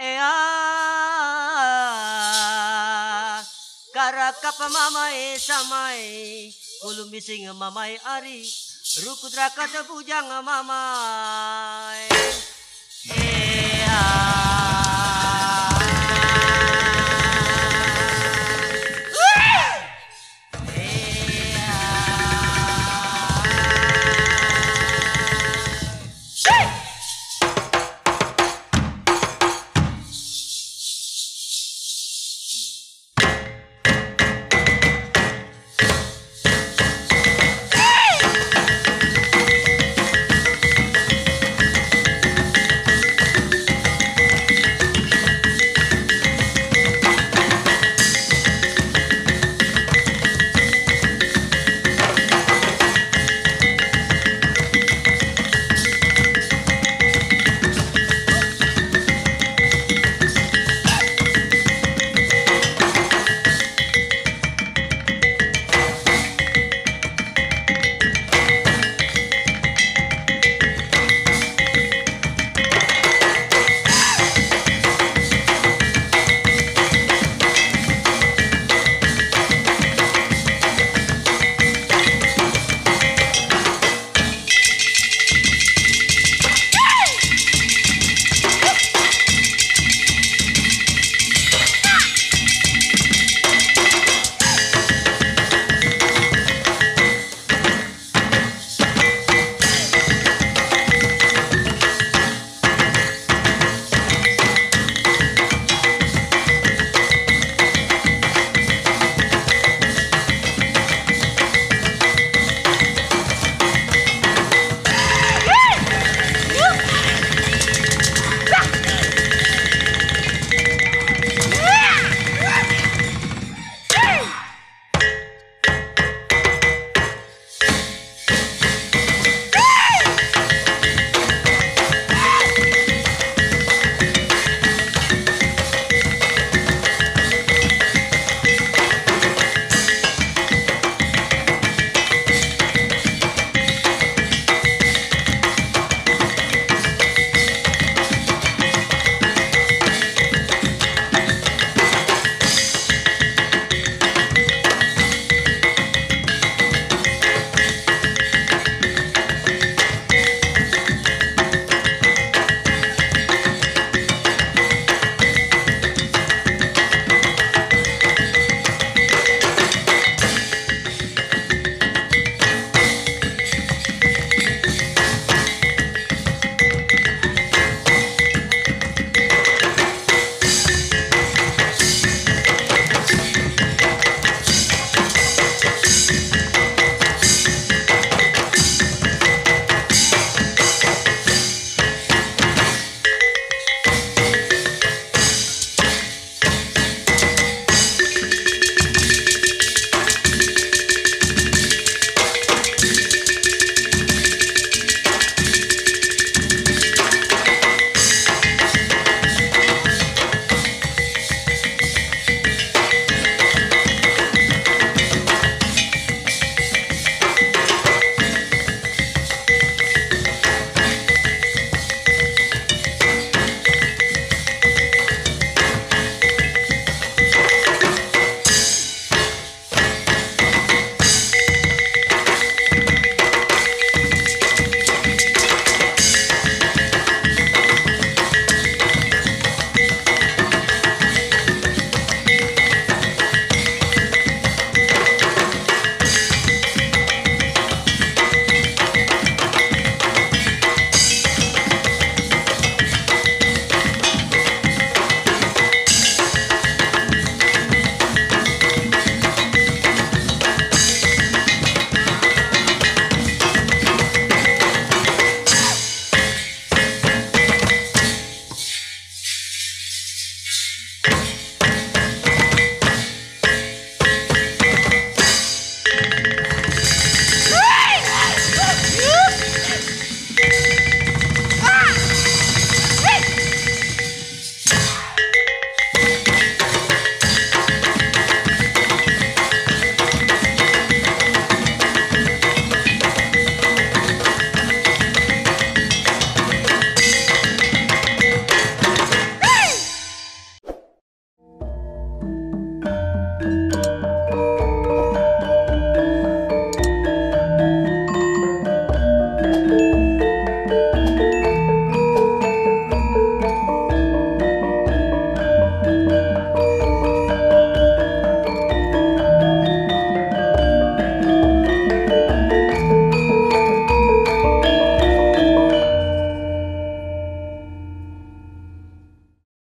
Ea ea Karakap mamay samay mamai mamay ari Rukudrakat bujang mamai.